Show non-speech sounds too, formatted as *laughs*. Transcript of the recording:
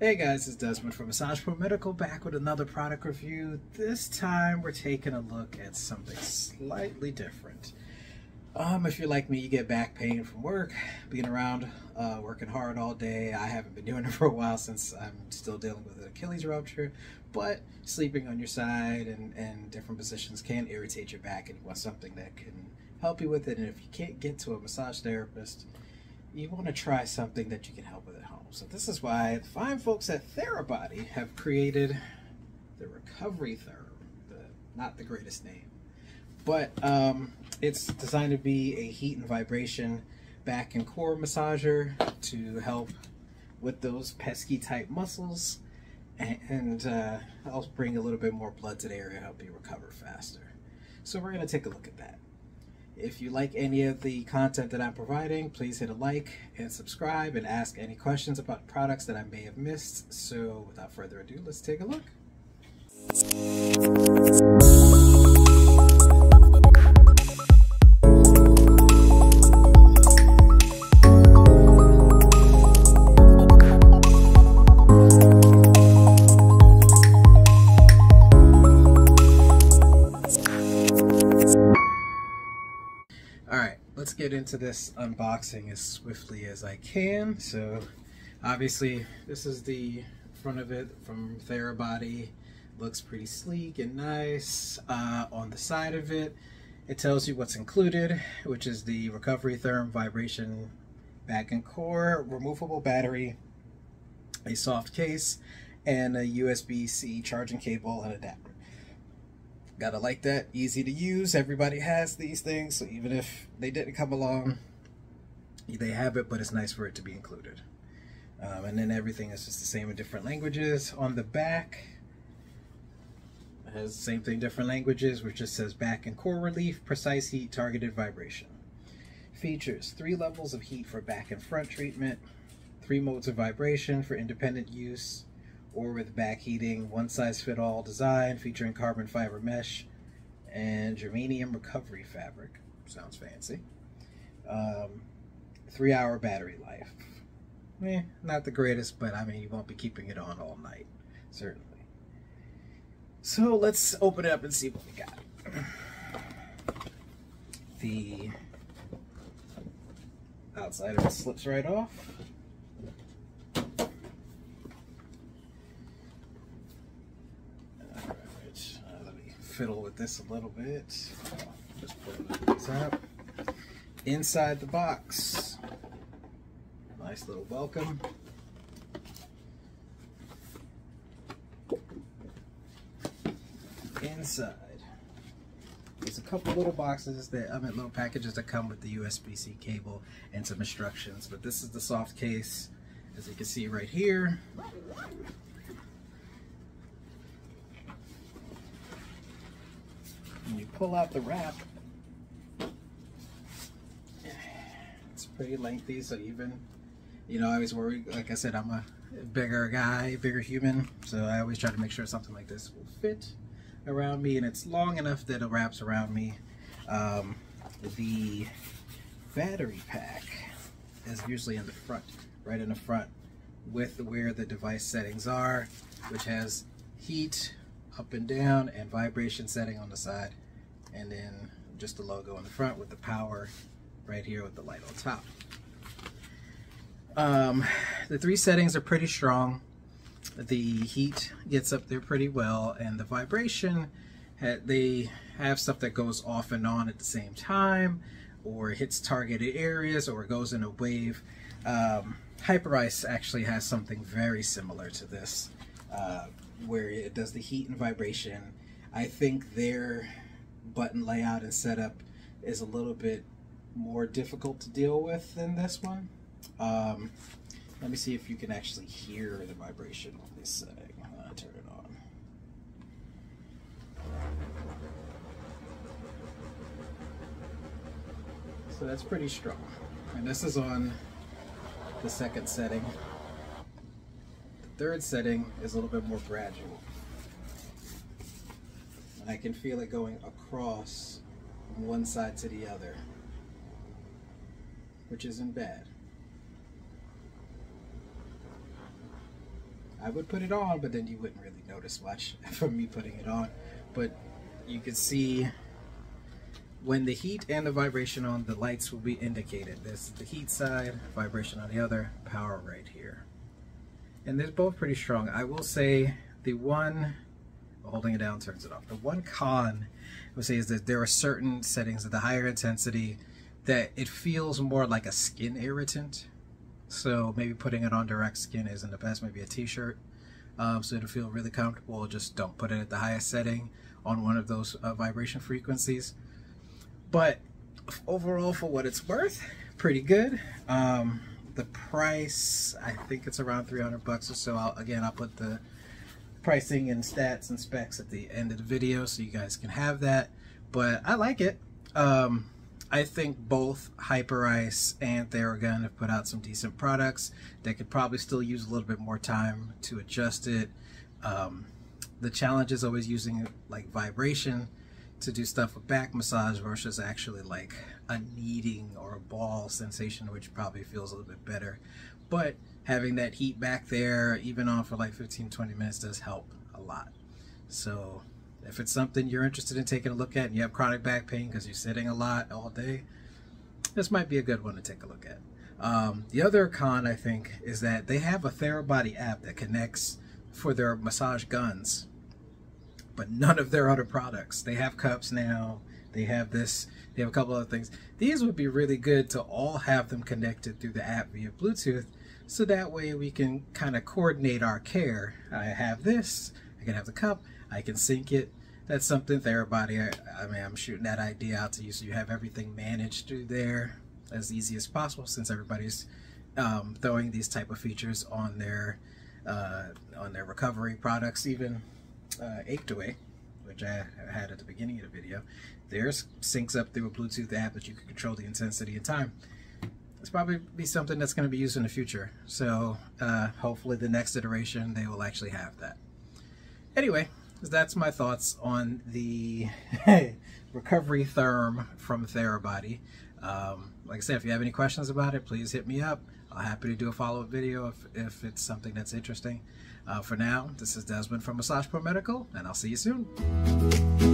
Hey guys, it's Desmond from Massage Pro Medical back with another product review. This time we're taking a look at something slightly different. Um, if you're like me, you get back pain from work, being around, uh, working hard all day. I haven't been doing *laughs* it for a while since I'm still dealing with an Achilles rupture, but sleeping on your side and, and different positions can irritate your back and you want something that can help you with it. And if you can't get to a massage therapist, you want to try something that you can help with home. So this is why the fine folks at Therabody have created the Recoverytherm, the, not the greatest name, but um, it's designed to be a heat and vibration back and core massager to help with those pesky tight muscles and uh, help bring a little bit more blood to the area, help you recover faster. So we're going to take a look at that. If you like any of the content that I'm providing, please hit a like and subscribe and ask any questions about products that I may have missed. So without further ado, let's take a look. Let's get into this unboxing as swiftly as I can. So obviously this is the front of it from Therabody. Looks pretty sleek and nice. Uh, on the side of it, it tells you what's included, which is the Recoverytherm Vibration Back and Core, removable battery, a soft case, and a USB-C charging cable and adapter. Gotta like that. Easy to use. Everybody has these things. So even if they didn't come along, they have it, but it's nice for it to be included. Um, and then everything is just the same in different languages. On the back, has the same thing, different languages, which just says back and core relief, precise heat, targeted vibration. Features, three levels of heat for back and front treatment, three modes of vibration for independent use, or with back heating, one size fit all design featuring carbon fiber mesh and germanium recovery fabric. Sounds fancy. Um, three hour battery life. Eh, not the greatest, but I mean, you won't be keeping it on all night, certainly. So let's open it up and see what we got. The outside of it slips right off. Fiddle with this a little bit. Just it on top. Inside the box, nice little welcome. Inside, there's a couple little boxes that, I mean little packages that come with the USB-C cable and some instructions, but this is the soft case, as you can see right here. when you pull out the wrap, it's pretty lengthy, so even, you know, I always worry, like I said, I'm a bigger guy, bigger human, so I always try to make sure something like this will fit around me, and it's long enough that it wraps around me. Um, the battery pack is usually in the front, right in the front, with where the device settings are, which has heat, up and down and vibration setting on the side and then just the logo on the front with the power right here with the light on top. Um, the three settings are pretty strong. The heat gets up there pretty well and the vibration, they have stuff that goes off and on at the same time or hits targeted areas or goes in a wave. Um, Hyperice actually has something very similar to this. Uh, where it does the heat and vibration. I think their button layout and setup is a little bit more difficult to deal with than this one. Um, let me see if you can actually hear the vibration on this setting. Turn it on. So that's pretty strong. And this is on the second setting The third setting is a little bit more gradual. And I can feel it going across from one side to the other, which isn't bad. I would put it on, but then you wouldn't really notice much *laughs* from me putting it on. But you can see when the heat and the vibration on the lights will be indicated. This is the heat side, vibration on the other, power right here. And they're both pretty strong. I will say the one, holding it down turns it off. The one con I would say is that there are certain settings at the higher intensity that it feels more like a skin irritant. So maybe putting it on direct skin isn't the best, maybe a t-shirt. Um, so it'll feel really comfortable. Just don't put it at the highest setting on one of those uh, vibration frequencies. But overall, for what it's worth, pretty good. Um, the price, I think it's around 300 bucks or so. I'll, again, I'll put the pricing and stats and specs at the end of the video so you guys can have that. But I like it. Um, I think both Hyperice and Theragun have put out some decent products. They could probably still use a little bit more time to adjust it. Um, the challenge is always using like vibration to do stuff with back massage versus actually like a kneading or a ball sensation, which probably feels a little bit better. But having that heat back there, even on for like 15, 20 minutes does help a lot. So if it's something you're interested in taking a look at and you have chronic back pain because you're sitting a lot all day, this might be a good one to take a look at. Um, the other con, I think, is that they have a Therabody app that connects for their massage guns but none of their other products. They have cups now. They have this. They have a couple other things. These would be really good to all have them connected through the app via Bluetooth, so that way we can kind of coordinate our care. I have this. I can have the cup. I can sync it. That's something Therabody. I, I mean, I'm shooting that idea out to you, so you have everything managed through there as easy as possible, since everybody's um, throwing these type of features on their uh, on their recovery products, even uh, Away, which I had at the beginning of the video, theirs syncs up through a Bluetooth app that you can control the intensity and time. It's probably be something that's going to be used in the future. So uh, hopefully the next iteration they will actually have that. Anyway, that's my thoughts on the *laughs* Recoverytherm from Therabody. Um, like I said, if you have any questions about it, please hit me up. I'm happy to do a follow-up video if, if it's something that's interesting. Uh, for now, this is Desmond from Massage Pro Medical, and I'll see you soon.